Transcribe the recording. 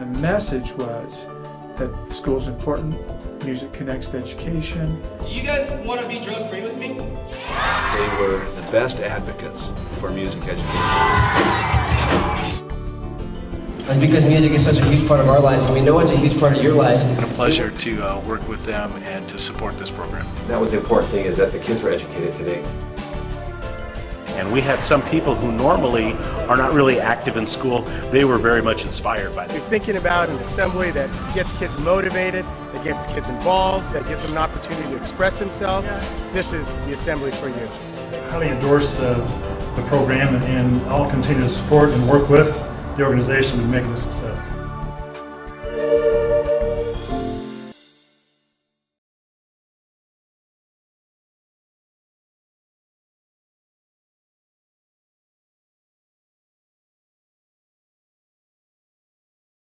The message was that school's important, music connects to education. Do you guys want to be drug free with me? They were the best advocates for music education. It's because music is such a huge part of our lives, and we know it's a huge part of your lives. It's been a pleasure to uh, work with them and to support this program. That was the important thing is that the kids were educated today. And we had some people who normally are not really active in school, they were very much inspired by You're thinking about an assembly that gets kids motivated, that gets kids involved, that gives them an opportunity to express themselves. This is the assembly for you. I highly endorse uh, the program and, and I'll continue to support and work with the organization to make it a success.